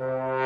you